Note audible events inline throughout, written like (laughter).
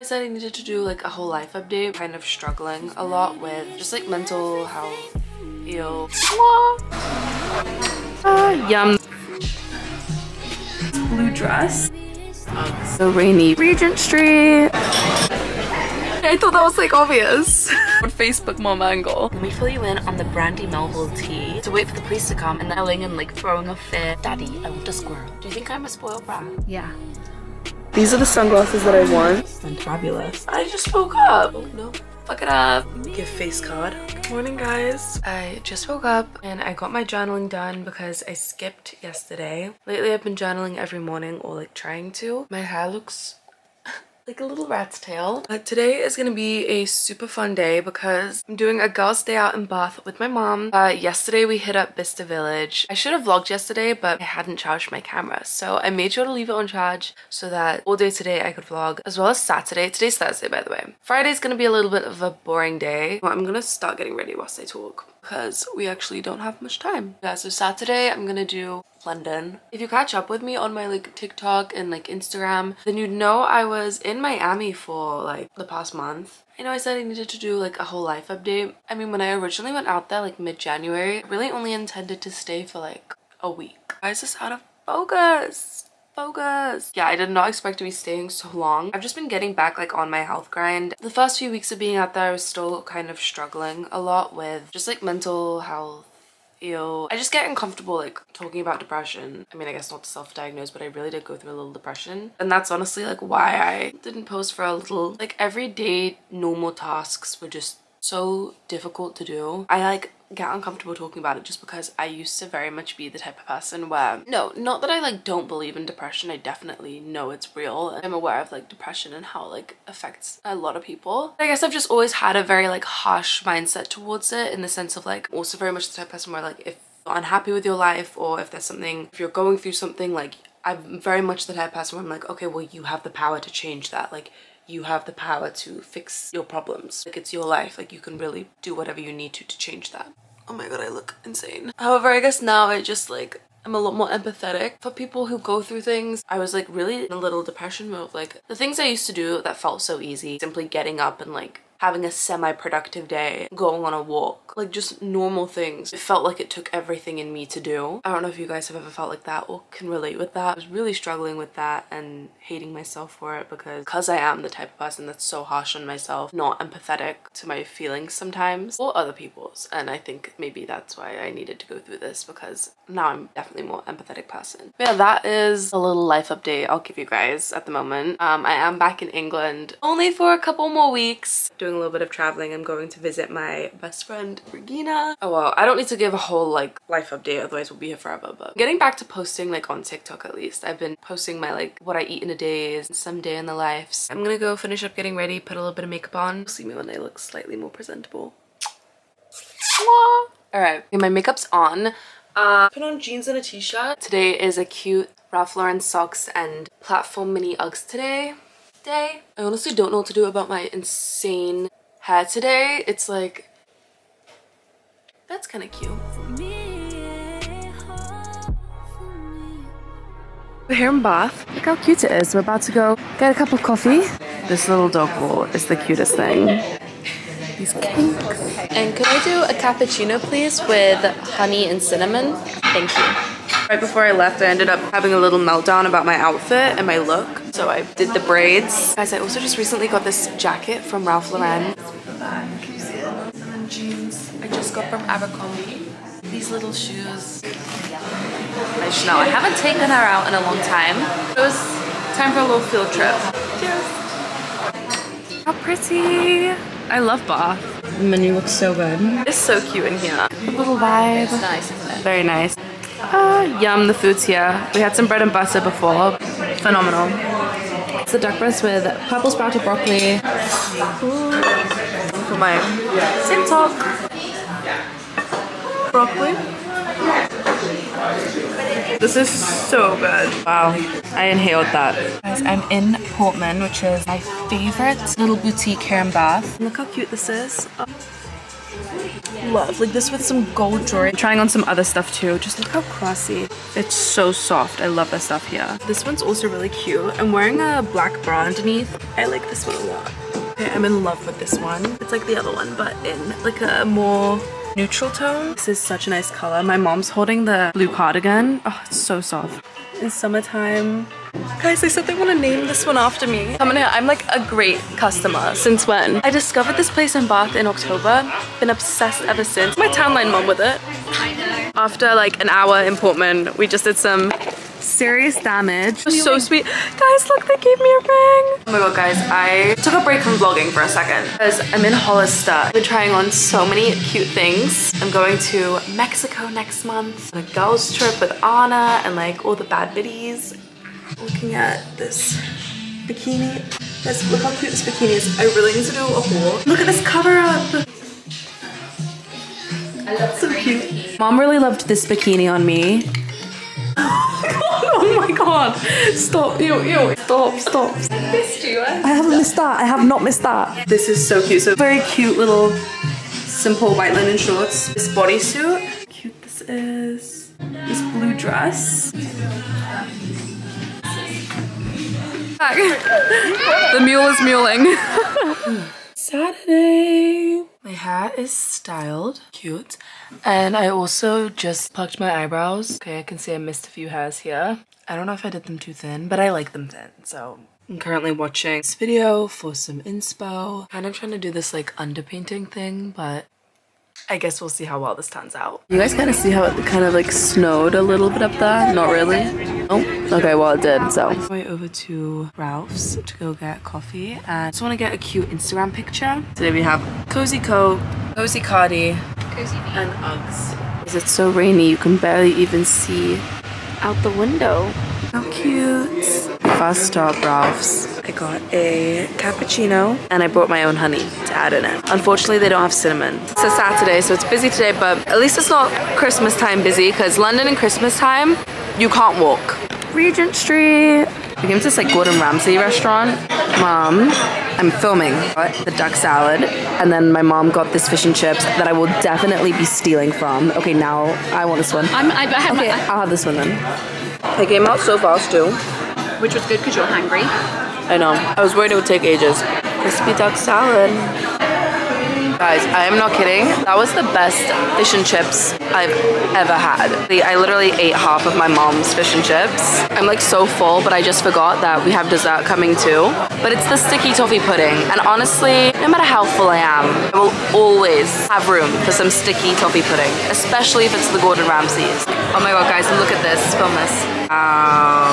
I said I needed to do like a whole life update, kind of struggling a lot with just like mental health, ew. Ah, yum. Blue dress. So rainy. Regent Street. I thought that was like obvious. (laughs) on Facebook mom angle. Let me fill you in on the Brandy Melville tea. To wait for the police to come and yelling and like throwing a fit. Daddy, I want a squirrel. Do you think I'm a spoiled brat? Yeah. These are the sunglasses that I want. And fabulous. I just woke up. Oh, no. Fuck it up. Give face card. Good morning, guys. I just woke up and I got my journaling done because I skipped yesterday. Lately, I've been journaling every morning or like trying to. My hair looks like a little rat's tail. But today is gonna be a super fun day because I'm doing a girls day out in Bath with my mom. Uh, yesterday we hit up Bicester Village. I should have vlogged yesterday but I hadn't charged my camera so I made sure to leave it on charge so that all day today I could vlog as well as Saturday. Today's Thursday by the way. Friday's gonna be a little bit of a boring day. Well, I'm gonna start getting ready whilst I talk because we actually don't have much time. Yeah, so Saturday I'm gonna do London. If you catch up with me on my like TikTok and like Instagram, then you'd know I was in Miami for like the past month. I know I said I needed to do like a whole life update. I mean, when I originally went out there like mid-January, I really only intended to stay for like a week. Why is this out of focus? focus. Yeah, I did not expect to be staying so long. I've just been getting back like on my health grind. The first few weeks of being out there, I was still kind of struggling a lot with just like mental health Ew. I just get uncomfortable like talking about depression. I mean, I guess not self-diagnosed, but I really did go through a little depression. And that's honestly like why I didn't post for a little, like everyday normal tasks were just so difficult to do. I like get uncomfortable talking about it just because I used to very much be the type of person where no not that I like don't believe in depression I definitely know it's real. I'm aware of like depression and how like affects a lot of people. I guess I've just always had a very like harsh mindset towards it in the sense of like also very much the type of person where like if you're unhappy with your life or if there's something if you're going through something like I'm very much the type of person where I'm like okay well you have the power to change that. Like you have the power to fix your problems. Like it's your life, like you can really do whatever you need to to change that. Oh my god, I look insane. However, I guess now I just like I'm a lot more empathetic for people who go through things. I was like really in a little depression mode. Like the things I used to do that felt so easy, simply getting up and like having a semi-productive day, going on a walk, like just normal things. It felt like it took everything in me to do. I don't know if you guys have ever felt like that or can relate with that. I was really struggling with that and hating myself for it because because I am the type of person that's so harsh on myself, not empathetic to my feelings sometimes or other people's. And I think maybe that's why I needed to go through this because now I'm definitely more empathetic person. But yeah, that is a little life update I'll give you guys at the moment. Um, I am back in England only for a couple more weeks. Doing a little bit of traveling. I'm going to visit my best friend Regina. Oh well, I don't need to give a whole like life update otherwise we'll be here forever. But getting back to posting like on TikTok at least. I've been posting my like what I eat in a day, some day in the lives. I'm gonna go finish up getting ready, put a little bit of makeup on. See me when I look slightly more presentable. Alright, okay, my makeup's on. Uh, put on jeans and a t-shirt. Today is a cute Ralph Lauren socks and platform mini Uggs today. Day. I honestly don't know what to do about my insane hair today. It's like, that's kind of cute. We're here in Bath. Look how cute it is. We're about to go get a cup of coffee. This little dog wall is the cutest thing. These cakes. And could I do a cappuccino, please, with honey and cinnamon? Thank you. Right before I left, I ended up having a little meltdown about my outfit and my look. So I did the braids. Guys, I also just recently got this jacket from Ralph Lauren. Can you see it? And then jeans I just got from Abercrombie. These little shoes. My Chanel. I haven't taken her out in a long time. It was time for a little field trip. Cheers. How pretty. I love Bath. The menu looks so good. It's so cute in here. A little vibe. It's nice, isn't it? Very nice. Uh, yum, the food's here. We had some bread and butter before. Phenomenal. It's the duck breast with purple sprouted broccoli. Ooh. For my talk. Broccoli. This is so good. Wow, I inhaled that. Guys, I'm in Portman, which is my favorite little boutique here in Bath. Look how cute this is. Oh. Love. Like this with some gold jewelry. I'm trying on some other stuff too. Just look how classy. It's so soft. I love the stuff here. This one's also really cute. I'm wearing a black bra underneath. I like this one a lot. Okay, I'm in love with this one. It's like the other one, but in like a more neutral tone. This is such a nice color. My mom's holding the blue cardigan. Oh, it's so soft. In summertime. Guys, they said they want to name this one after me. I'm gonna, I'm like a great customer. Since when? I discovered this place in Bath in October. Been obsessed ever since. My townline mom with it. After like an hour in Portman, we just did some serious damage. So sweet. Guys, look, they gave me a ring. Oh my god, guys, I took a break from vlogging for a second because I'm in Hollister. I've been trying on so many cute things. I'm going to Mexico next month on a girls trip with Anna and like all the bad biddies. Looking at this bikini. Guys, look how cute this bikini is. I really need to do a haul. Look at this cover up. I love so cute. Mom really loved this bikini on me. (laughs) oh my god. Stop. Ew, ew. Stop, stop. I missed you. I haven't missed that. I have not missed that. This is so cute. So very cute little simple white linen shorts. This bodysuit. How cute this is. This blue dress. (laughs) the mule is muling. (laughs) Saturday. My hair is styled, cute. And I also just plucked my eyebrows. Okay, I can see I missed a few hairs here. I don't know if I did them too thin, but I like them thin, so. I'm currently watching this video for some inspo. Kind of trying to do this like underpainting thing, but I guess we'll see how well this turns out. You guys kind of see how it kind of like snowed a little bit up there? Not really? Oh, okay, well it did, so. Way over to Ralph's to go get coffee and I just want to get a cute Instagram picture. Today we have cozy coat, cozy cardi, Cozy and Uggs. Is it so rainy you can barely even see out the window? How cute. First stop Ralph's. I got a cappuccino and I brought my own honey to add in it. Unfortunately, they don't have cinnamon. It's a Saturday, so it's busy today, but at least it's not Christmas time busy because London in Christmas time, you can't walk. Regent Street. We came to this like Gordon Ramsay restaurant. Mom, I'm filming the duck salad, and then my mom got this fish and chips that I will definitely be stealing from. Okay, now I want this one. I'm, I, I have Okay, my, I'll have this one then. They came out so fast too. Which was good because you're hungry. I know. I was worried it would take ages. Crispy duck salad. Guys, I am not kidding. That was the best fish and chips I've ever had. I literally ate half of my mom's fish and chips. I'm like so full, but I just forgot that we have dessert coming too. But it's the sticky toffee pudding. And honestly, no matter how full I am, I will always have room for some sticky toffee pudding, especially if it's the Gordon Ramsays. Oh my god, guys, look at this. Film this. Wow.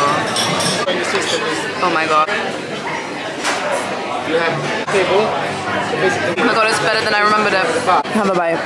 Oh my god. You have table. Oh my god, it's better than I remembered it. Have a bite.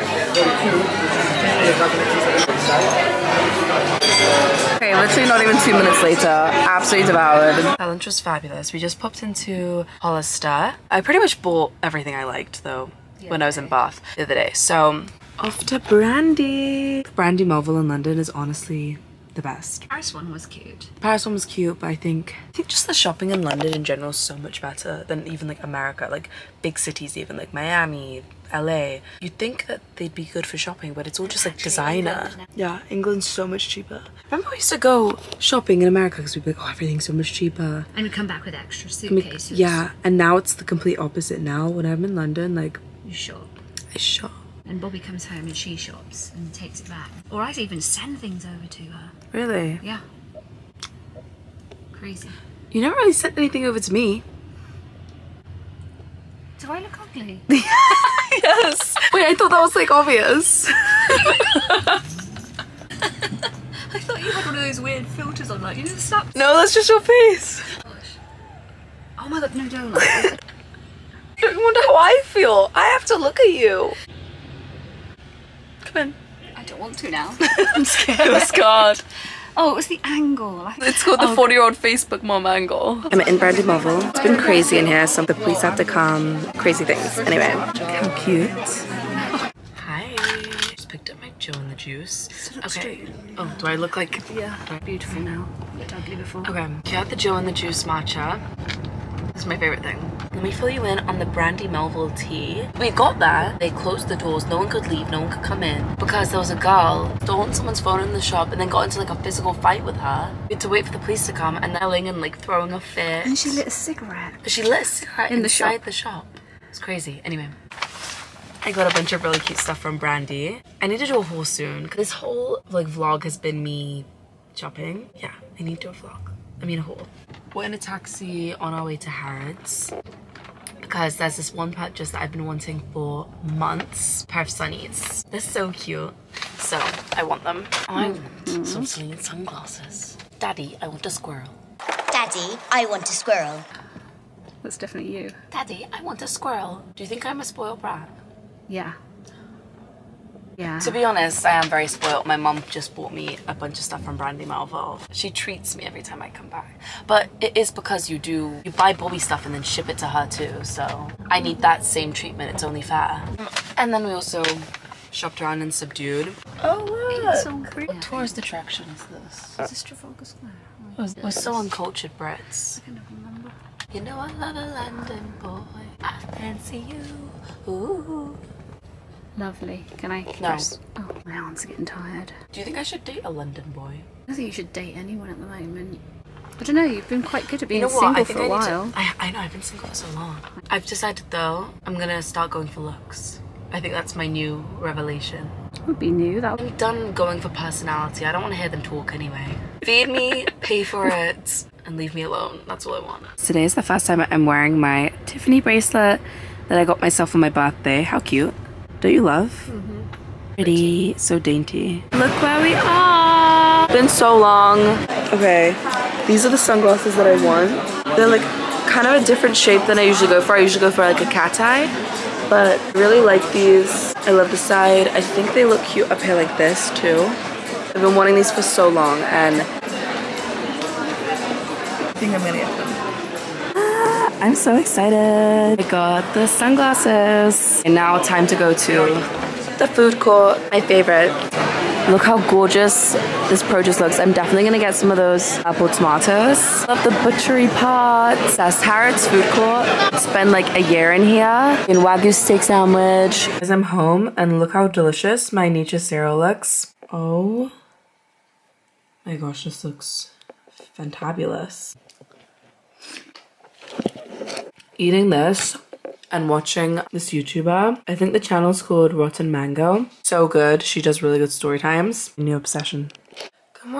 Okay, literally not even two minutes later, absolutely devoured. That lunch was fabulous. We just popped into Hollister. I pretty much bought everything I liked though when I was in Bath the other day. So off to Brandy. Brandy Melville in London is honestly the best. Paris one was cute. Paris one was cute, but I think I think just the shopping in London in general is so much better than even like America, like big cities, even like Miami, LA. You'd think that they'd be good for shopping, but it's all just like designer. Yeah, England's so much cheaper. Remember we used to go shopping in America because we'd be like, oh, everything's so much cheaper. And we come back with extra I mean, suitcases. yeah, and now it's the complete opposite. Now when I'm in London, like You shop. I shop. And Bobby comes home and she shops and takes it back. Or I'd even send things over to her. Really? Yeah. Crazy. You never really sent anything over to me. Do I look ugly? (laughs) yes. Wait, I thought that was like obvious. (laughs) I thought you had one of those weird filters on, like you know the snap. no, that's just your face. Oh my oh god, no, don't. (laughs) I wonder how I feel. I have to look at you. Come in. I don't want to now. (laughs) I'm scared. You're scared. oh, it was the angle. It's called the 40 year old Facebook mom angle. I'm in Brandy Melville. It's been crazy in here, so the police have to come. Crazy things. Anyway, how cute. Hi. Just picked up my Joe and the Juice. Okay. Oh, do I look like. Yeah, beautiful now. Looked ugly before. Okay. Got the Joe and the Juice matcha. This is my favorite thing. Let me fill you in on the Brandy Melville tea. We got there. They closed the doors. No one could leave. No one could come in because there was a girl stolen someone's phone in the shop and then got into like a physical fight with her. We had to wait for the police to come and yelling and like throwing a fit. And she lit a cigarette. She lit a cigarette In the inside shop. the shop. It's crazy. Anyway. I got a bunch of really cute stuff from Brandy. I need to do a haul soon. 'cause This whole like vlog has been me shopping. Yeah, I need to do a vlog. I mean a haul. We're in a taxi on our way to Harrods because there's this one purchase that I've been wanting for months. Pair of sunnies. They're so cute. So I want them. Oh, I mm-hmm. want some sunny sunglasses. Daddy, I want a squirrel. Daddy, I want a squirrel. That's definitely you. Daddy, I want a squirrel. Do you think I'm a spoiled brat? Yeah. Yeah. To be honest, I am very spoiled. My mum just bought me a bunch of stuff from Brandy Melville. She treats me every time I come back. But it is because you do, you buy Bobby stuff and then ship it to her too. So I need that same treatment. It's only fair. And then we also shopped around and subdued. Oh, It's so pretty. What tourist attraction is this? Is this Trafalgar Square? Oh, We're so uncultured Brits. I can never remember. You know I love a London boy. I fancy you. Ooh. Lovely. Can I? No. Oh, my arms are getting tired. Do you think I should date a London boy? I think you should date anyone at the moment. I don't know. You've been quite good at being You know what? single I think for a I need to- while. I, I know, I've been single for so long. I've decided though, I'm gonna start going for looks. I think that's my new revelation. Would be new. That would I'm done going for personality. I don't want to hear them talk anyway. Feed me, (laughs) pay for it, and leave me alone. That's all I want. Today is the first time I'm wearing my Tiffany bracelet that I got myself for my birthday. How cute. Don't you love? Mm-hmm. Pretty, so dainty. Look where we are. Been so long. Okay, these are the sunglasses that I want. They're like kind of a different shape than I usually go for. I usually go for like a cat eye, but I really like these. I love the side. I think they look cute up here like this too. I've been wanting these for so long and I think I'm gonna get them. I'm so excited. I got the sunglasses. And now time to go to the food court, my favorite. Look how gorgeous this produce looks. I'm definitely gonna get some of those apple tomatoes. Love the butchery part. That's Harrods food court. Spend like a year in here. In Wagyu steak sandwich. As I'm home and look how delicious my Nietzsche cereal looks. Oh my gosh, this looks fantabulous. Eating this and watching this YouTuber. I think the channel's called Rotten Mango. So good. She does really good story times. New obsession.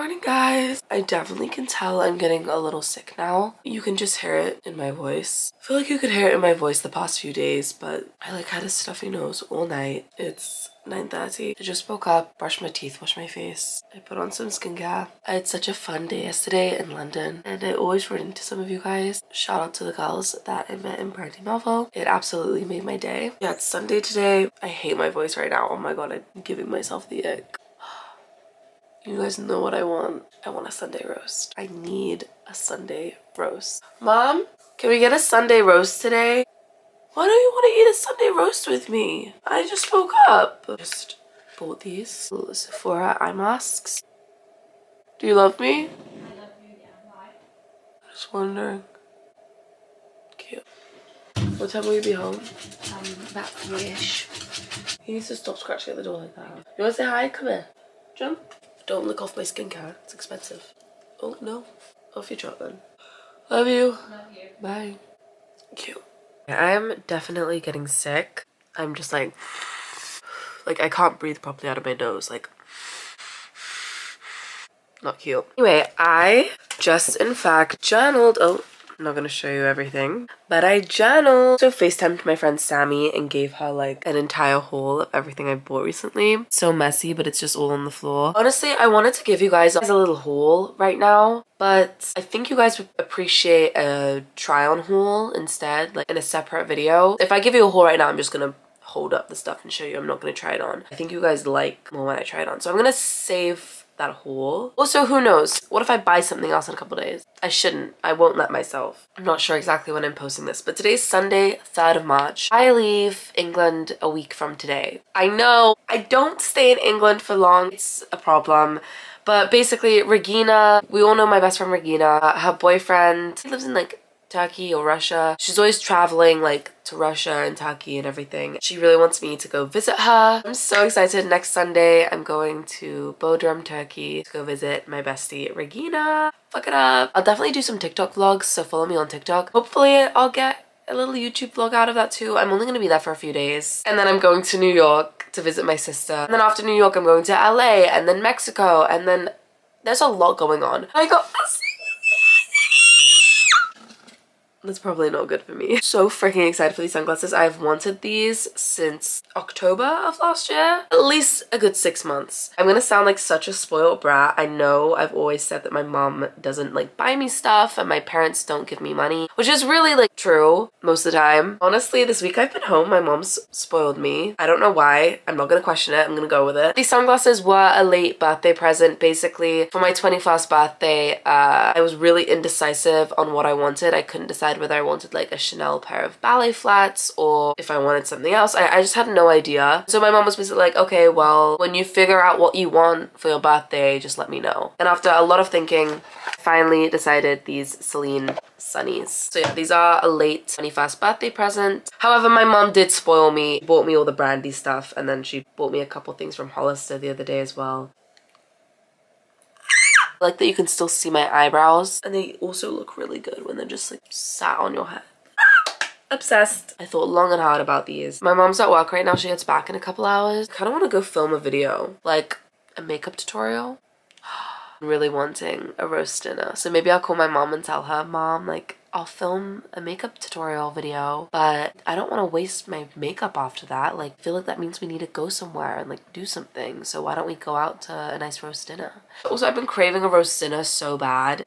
Morning, guys. I definitely can tell I'm getting a little sick now. You can just hear it in my voice. I feel like you could hear it in my voice the past few days, but I like had a stuffy nose all night. It's 9.30. I just woke up, brushed my teeth, washed my face. I put on some skincare. I had such a fun day yesterday in London and I always run into some of you guys. Shout out to the girls that I met in Brandy Melville. It absolutely made my day. Yeah, it's Sunday today. I hate my voice right now. Oh my god, I'm giving myself the ick. You guys know what I want. I want a Sunday roast. I need a Sunday roast. Mom, can we get a Sunday roast today? Why don't you want to eat a Sunday roast with me? I just woke up. Just bought these little Sephora eye masks. Do you love me? I love you, yeah. Why? Just wondering. Cute. What time will you be home? um, about three-ish. He needs to stop scratching at the door like that. You want to say hi? Come here. Jump. Don't lick off my skincare. It's expensive. Oh, no. Off your truck then. Love you. Love you. Bye. Cute. I am definitely getting sick. I'm just like, like I can't breathe properly out of my nose. Like, not cute. Anyway, I just in fact journaled. Oh, I'm not gonna show you everything, but I journaled. So FaceTimed my friend Sammy and gave her like an entire haul of everything I bought recently. So messy, but it's just all on the floor. Honestly, I wanted to give you guys a little haul right now, but I think you guys would appreciate a try on haul instead, like in a separate video. If I give you a haul right now, I'm just gonna hold up the stuff and show you. I'm not gonna try it on. I think you guys like more when I try it on. So I'm gonna save that haul. Also, who knows? What if I buy something else in a couple days? I shouldn't. I won't let myself. I'm not sure exactly when I'm posting this, but today's Sunday, 3rd of March. I leave England a week from today. I know I don't stay in England for long. It's a problem. But basically, Regina, we all know my best friend Regina, her boyfriend, he lives in like Turkey or Russia. She's always traveling like to Russia and Turkey and everything. She really wants me to go visit her. I'm so excited. Next Sunday, I'm going to Bodrum, Turkey to go visit my bestie Regina. Fuck it up. I'll definitely do some TikTok vlogs, so follow me on TikTok. Hopefully I'll get a little YouTube vlog out of that too. I'm only gonna be there for a few days. And then I'm going to New York to visit my sister. And then after New York, I'm going to LA and then Mexico and then there's a lot going on. I got That's probably not good for me. So freaking excited for these sunglasses. I've wanted these since October of last year. At least a good six months. I'm gonna sound like such a spoiled brat. I know I've always said that my mom doesn't like buy me stuff and my parents don't give me money, which is really like true most of the time. Honestly, this week I've been home, my mom's spoiled me. I don't know why. I'm not gonna question it. I'm gonna go with it. These sunglasses were a late birthday present. Basically, for my 21st birthday, uh, I was really indecisive on what I wanted. I couldn't decide whether I wanted like a Chanel pair of ballet flats or if I wanted something else. I, I just had no idea. So my mom was basically like, okay, well, when you figure out what you want for your birthday, just let me know. And after a lot of thinking, I finally decided these Celine Sunnies. So yeah, these are a late 21st birthday present. However, my mom did spoil me, bought me all the brandy stuff, and then she bought me a couple things from Hollister the other day as well. I like that you can still see my eyebrows and they also look really good when they're just like sat on your head. (laughs) Obsessed. I thought long and hard about these. My mom's at work right now. She gets back in a couple hours. Kind of want to go film a video, like a makeup tutorial. Really wanting a roast dinner. So maybe I'll call my mom and tell her, mom, like I'll film a makeup tutorial video, but I don't want to waste my makeup after that. Like, feel like that means we need to go somewhere and like do something. So why don't we go out to a nice roast dinner? Also, I've been craving a roast dinner so bad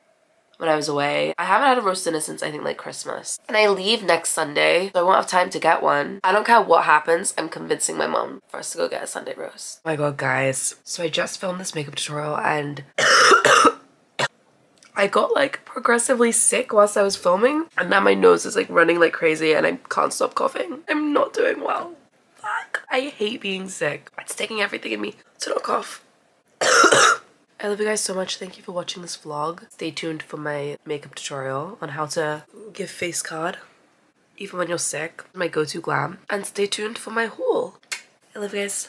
when I was away. I haven't had a roast dinner since I think like Christmas. And I leave next Sunday, so I won't have time to get one. I don't care what happens, I'm convincing my mom for us to go get a Sunday roast. Oh my god, guys. So I just filmed this makeup tutorial and I got like progressively sick whilst I was filming and now my nose is like running like crazy and I can't stop coughing. I'm not doing well. Fuck. I hate being sick. It's taking everything in me to not cough. (coughs) I love you guys so much. Thank you for watching this vlog. Stay tuned for my makeup tutorial on how to give face card even when you're sick. My go-to glam. And stay tuned for my haul. I love you guys.